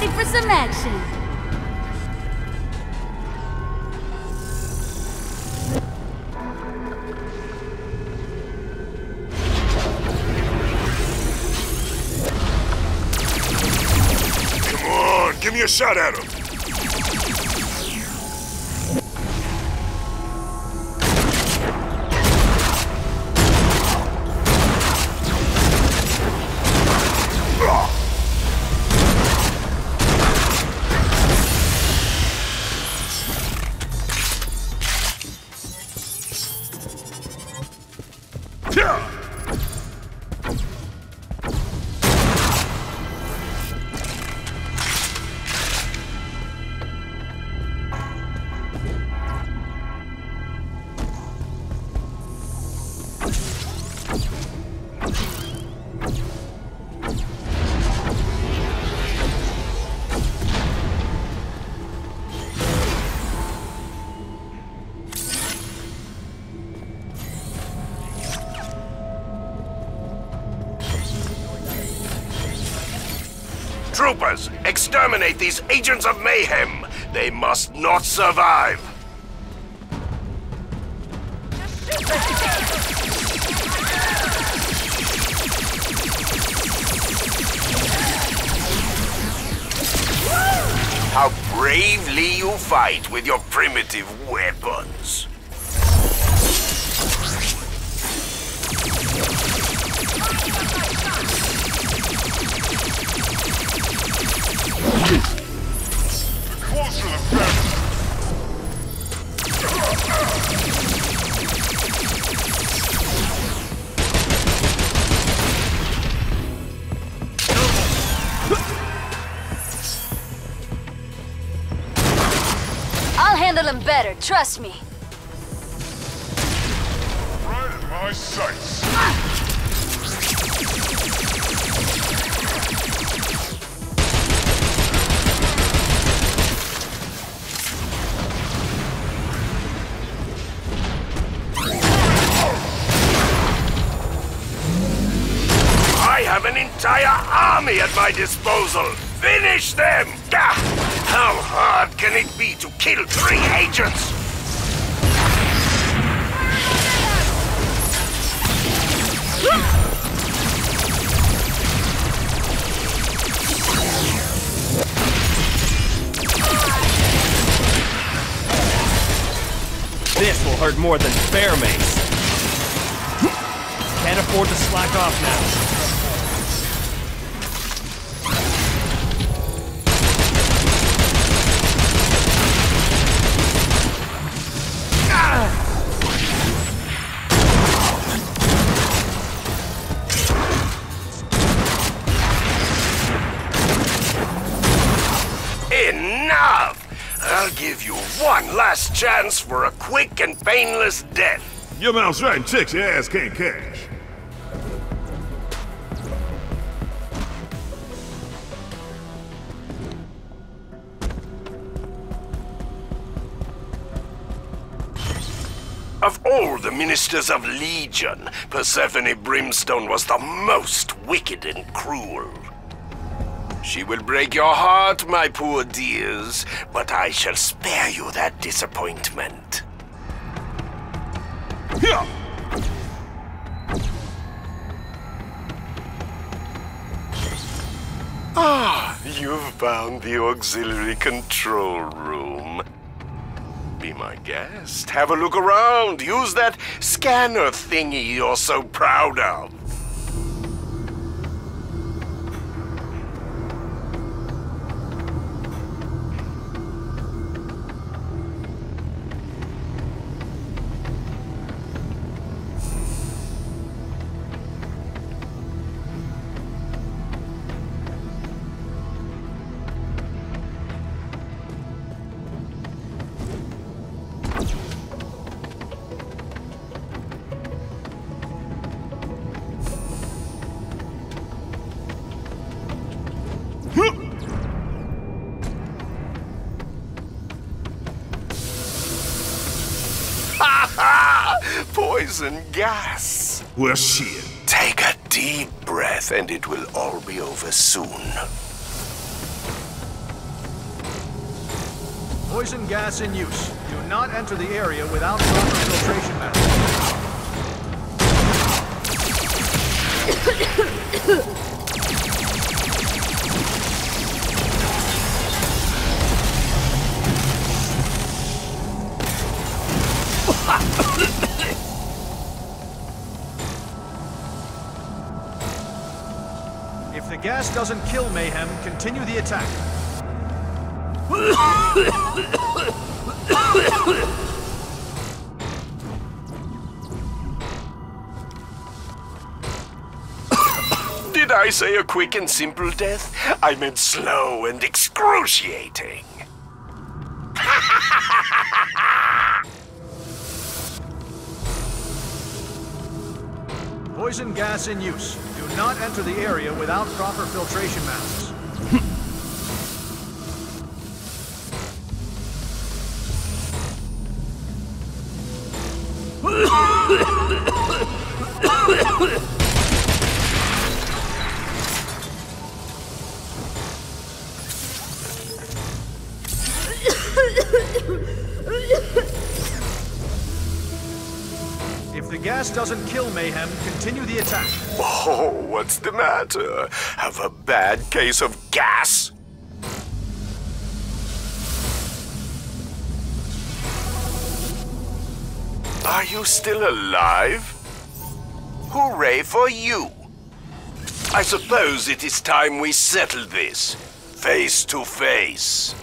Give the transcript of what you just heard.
ready for some action. Come on, give me a shot at him. Yeah! Troopers, exterminate these agents of mayhem. They must not survive. How bravely you fight with your primitive weapons. Better, trust me. My sights. I have an entire army at my disposal. Finish them! Gah! How hard can it be to kill three agents? This will hurt more than Bear Mace. Can't afford to slack off now. I'll give you one last chance for a quick and painless death. Your mouth's right and checks your ass can't cash. Of all the ministers of Legion, Persephone Brimstone was the most wicked and cruel. She will break your heart, my poor dears, but I shall spare you that disappointment. Yeah! Ah, you've found the auxiliary control room. Be my guest. Have a look around. Use that scanner thingy you're so proud of. poison gas. Well, shit. Take a deep breath and it will all be over soon. Poison gas in use. Do not enter the area without proper filtration mask. If the gas doesn't kill Mayhem, continue the attack. Did I say a quick and simple death? I meant slow and excruciating. Poison gas in use. Do not enter the area without proper filtration masks. Gas doesn't kill Mayhem, continue the attack. Oh, what's the matter? Have a bad case of gas? Are you still alive? Hooray for you! I suppose it is time we settle this. Face to face.